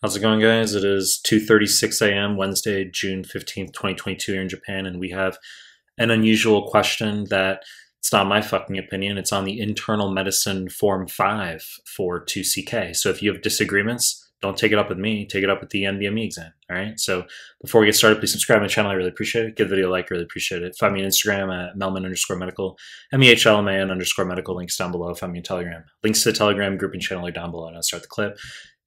How's it going, guys? It is 2:36 a.m. Wednesday, June 15th, 2022 here in Japan, and we have an unusual question that it's not my fucking opinion. It's on the internal medicine form 5 for 2CK. So if you have disagreements, don't take it up with me. Take it up with the NBME exam. All right. So before we get started, please subscribe to my channel. I really appreciate it. Give the video a like. I really appreciate it. Find me on Instagram at mehlman underscore medical, M-E-H-L-M-A-N underscore medical. Links down below. Find me on Telegram. Links to the Telegram group and channel are down below. And I'll start the clip.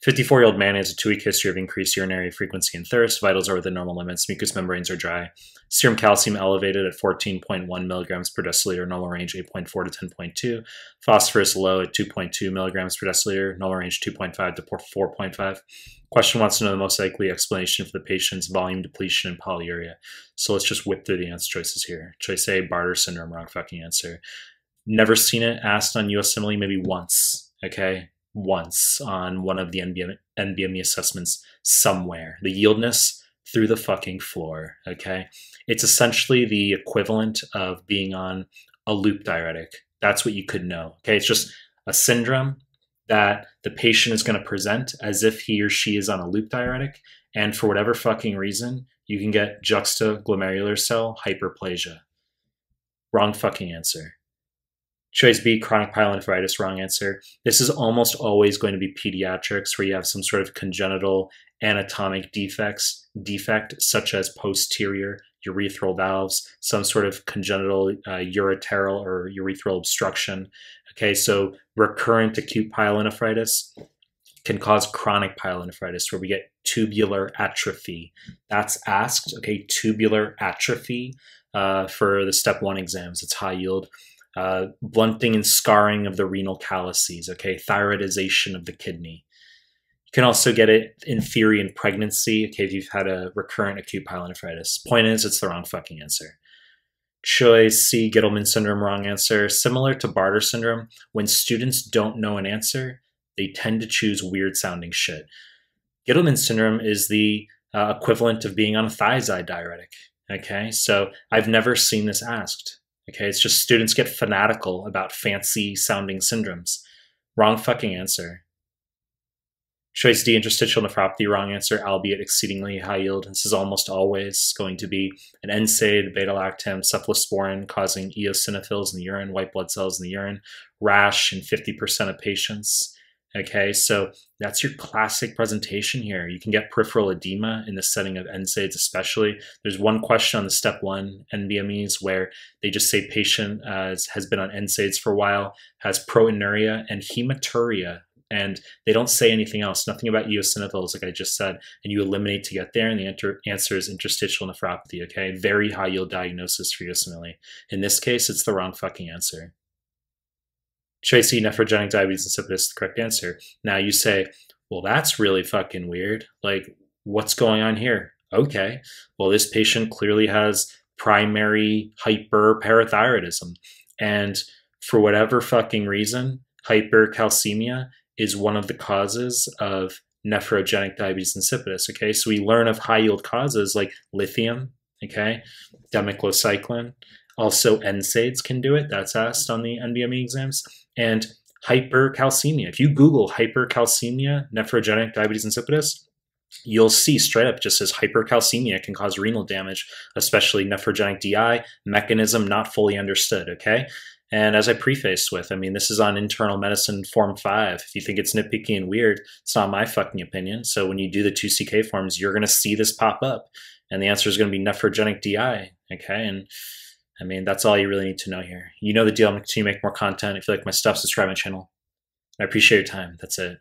54 year old man has a two week history of increased urinary frequency and thirst. Vitals are within normal limits. Mucous membranes are dry. Serum calcium elevated at 14.1 milligrams per deciliter, normal range 8.4 to 10.2. Phosphorus low at 2.2 milligrams per deciliter, normal range 2.5 to 4.5. Question wants to know the most likely explanation for the patient's volume depletion and polyuria. So let's just whip through the answer choices here. Choice A, Bartter syndrome, wrong fucking answer. Never seen it asked on USMLE maybe once. Okay, once on one of the NBM, NBME assessments somewhere. The yieldness through the fucking floor. Okay. It's essentially the equivalent of being on a loop diuretic. That's what you could know. Okay. It's just a syndrome that the patient is going to present as if he or she is on a loop diuretic. And for whatever fucking reason, you can get juxtaglomerular cell hyperplasia. Wrong fucking answer. Choice B, chronic pyelonephritis, wrong answer. This is almost always going to be pediatrics where you have some sort of congenital anatomic defects, defect such as posterior urethral valves, some sort of congenital uh, ureteral or urethral obstruction. Okay, so recurrent acute pyelonephritis can cause chronic pyelonephritis where we get tubular atrophy. That's asked, okay, tubular atrophy uh, for the step one exams. It's high yield uh, blunting and scarring of the renal calyces, okay, thyroidization of the kidney. You can also get it in theory in pregnancy, okay, if you've had a recurrent acute pyelonephritis. Point is, it's the wrong fucking answer. Choice C, Gitelman syndrome, wrong answer. Similar to Bartter syndrome, when students don't know an answer, they tend to choose weird sounding shit. Gitelman syndrome is the uh, equivalent of being on a thiazide diuretic. Okay, so I've never seen this asked. Okay, it's just students get fanatical about fancy sounding syndromes. Wrong fucking answer. Choice D, interstitial nephropathy, wrong answer, albeit exceedingly high yield. This is almost always going to be an NSAID, beta-lactam, cephalosporin causing eosinophils in the urine, white blood cells in the urine, rash in 50% of patients, Okay, so that's your classic presentation here. You can get peripheral edema in the setting of NSAIDs, especially. There's one question on the step one NBMEs where they just say patient uh, has been on NSAIDs for a while, has proteinuria and hematuria, and they don't say anything else, nothing about eosinophils, like I just said, and you eliminate to get there, and the answer is interstitial nephropathy, okay? Very high yield diagnosis for USMLE. In this case, it's the wrong fucking answer. Tracy, nephrogenic diabetes insipidus, is the correct answer. Now you say, well, that's really fucking weird. Like, what's going on here? Okay, well, this patient clearly has primary hyperparathyroidism. And for whatever fucking reason, hypercalcemia is one of the causes of nephrogenic diabetes insipidus. Okay, so we learn of high yield causes like lithium, okay, demeclocycline. Also, NSAIDs can do it. That's asked on the NBME exams and hypercalcemia. If you Google hypercalcemia, nephrogenic diabetes insipidus, you'll see straight up just says hypercalcemia can cause renal damage, especially nephrogenic DI, mechanism not fully understood, okay? And as I prefaced with, I mean, this is on internal medicine form five. If you think it's nitpicky and weird, it's not my fucking opinion. So when you do the 2CK forms, you're going to see this pop up. And the answer is going to be nephrogenic DI, okay? And I mean, that's all you really need to know here. You know the deal. I'm going to make more content. If you like my stuff, subscribe my channel. I appreciate your time. That's it.